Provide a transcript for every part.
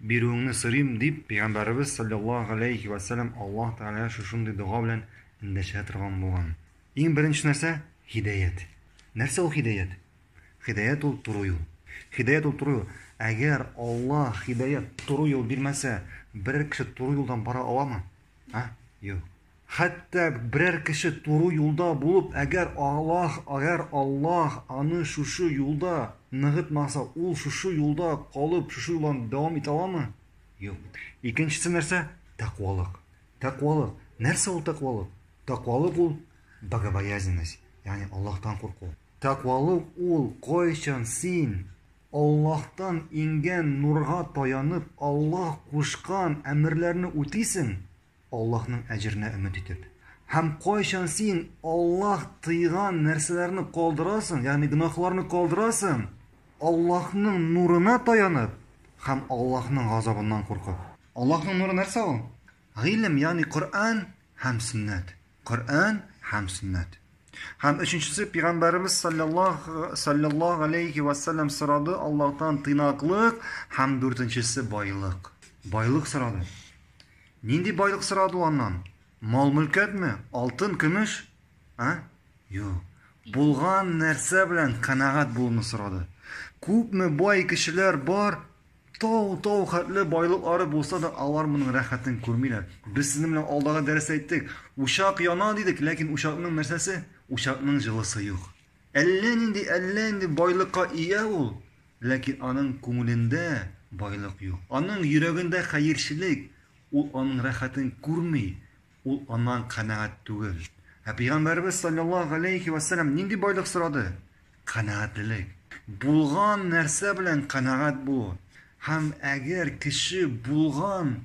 бирүеңне сорыйм, дип, Пәйгамбәребез, салләллаһу галәйһи вә сәлләм, Аллаһ Тәгаләгә шушындый дога белән эндәшә торган булган. Иң беренче нәрсә, һидаять. Нәрсә ул һидаять? Һидаять ул туры юл. Һидаять ул туры юл. Әгәр Аллаһ һидаять, туры юл бирмәсә, берәр кеше туры юлдан бара аламы? А? Юк. Хәтта берәр кеше туры юлда булып, әгәр Аллаһ, әгәр Аллаһ аны шушы юлда ныгытмаса, ул шушы юлда калып, шушы юлдан дәвам итә аламы? Юк. Икенчесе нәрсә? Тәкъвалык. Тәкъвалык. Нәрсә ул тәкъвалык? Тәкъвалык ул богобоязненность, ягъни Аллаһтан курку. Тәкъвалык ул кайчан син Аллаһтан иңгән нурга таянып, Аллаһ кушкан әмерләрне үтисең, Аллаһның әҗеренә өмет итеп. Һәм кайчан син Аллаһ тыйган нәрсәләрне калдырасың, ягъни гөнаһларны калдырасың, Аллаһның нурына таянып һәм Аллаһның газабыннан куркып. Аллаһның нуры нәрсә ул? Гыйлем, ягъни Коръән һәм Сөннәт. Коръән һәм сөннәт. Һәм өченчесе пигамбарыбыз саллаллаһу саллаллаһу алейхи ва саллям сорады Аллаһтан тыйнаклык һәм дүртенчесе байлык. Байлык сорады. Нинди байлык сорады аннан? Мал мөлкәтме? Алтын, көмеш? А? Юк. Булган нәрсә белән канагат булуны сорады. Күпме бай кешеләр бар, Тау-тау хәтле байлыклары булса да, алар моның рәхәтен күрмиләр. Без сезнең белән алдагы дәрестә әйттек, учак яна, дидек, ләкин учакның нәрсәсе? Учакның җылысы юк. Әллә нинди, әллә нинди байлыкка ия ул, ләкин аның күңелендә байлык юк. Аның йөрәгендә хәерчелек, ул аның рәхәтен күрми. Ул аннан канәгать түгел. Ә Пәйгамбәребез салләллаһу галәйһи вә сәлләм нинди байлык сорады? Канәгатьлелек. Булган нәрсә белән канәгать булу. Һәм әгәр кеше булган,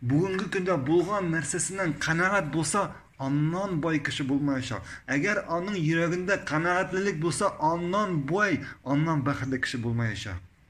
бүгенге көндә булган нәрсәсеннән канәгать булса, аннан бай кеше булмаячак. Әгәр аның йөрәгендә канәгатьлелек булса, аннан бай, аннан бәхетле кеше булмаячак.